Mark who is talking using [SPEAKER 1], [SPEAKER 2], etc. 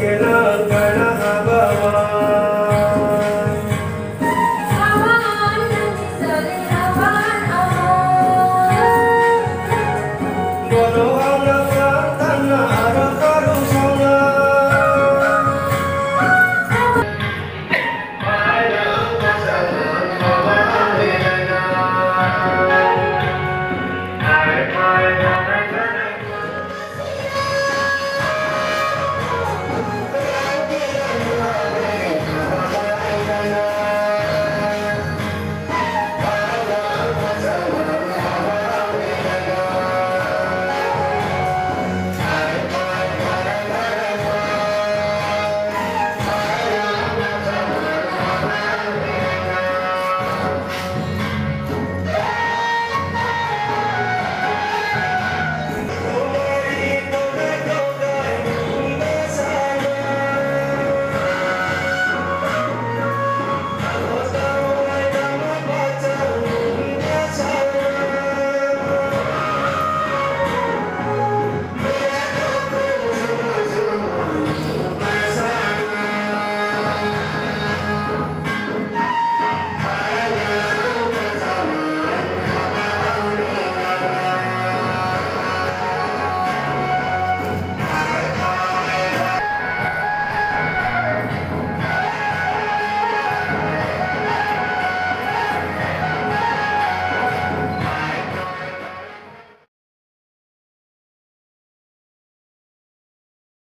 [SPEAKER 1] Bye.